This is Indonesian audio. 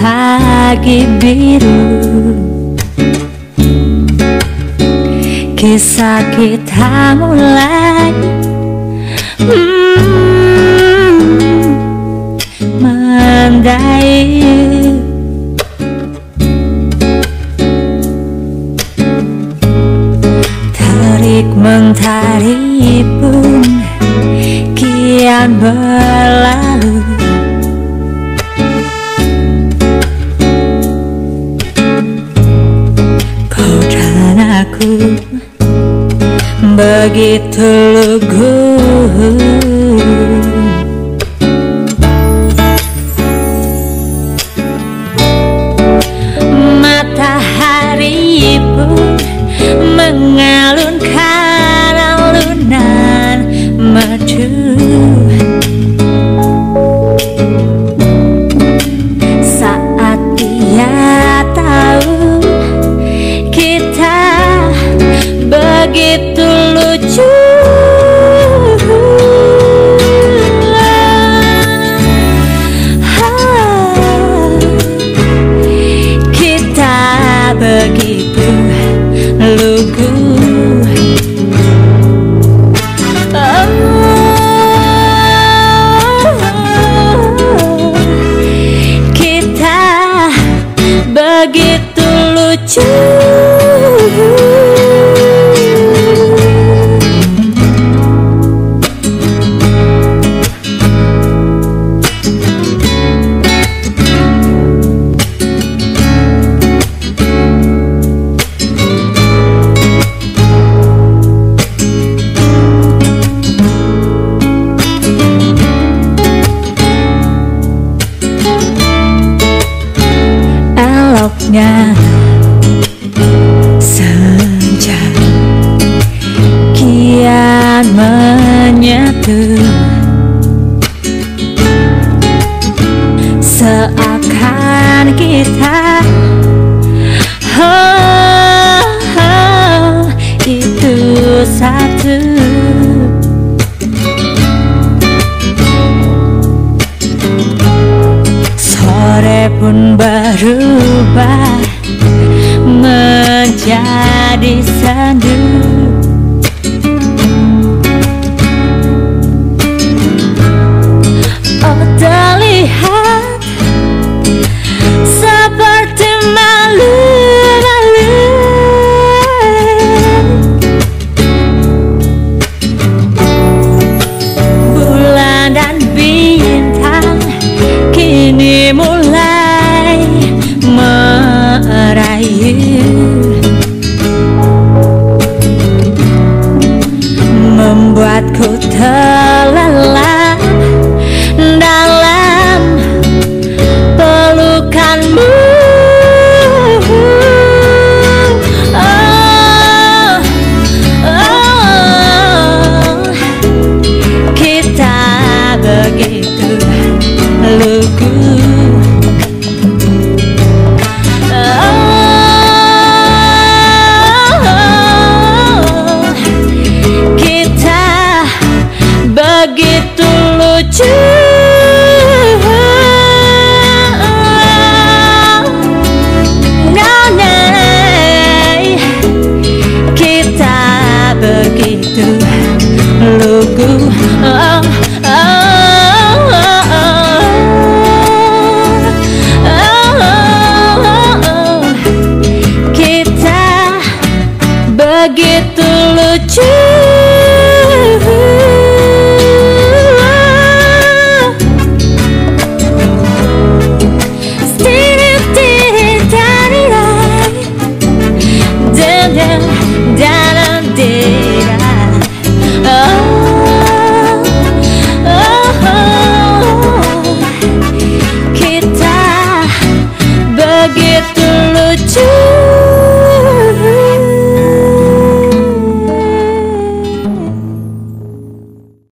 pagi biru. Kisah kita mulai. Hmm, Mendai. Tarik mentari pun Kian berlalu begitu lugu Matahari pun mengalunkan pun berubah menjadi sendu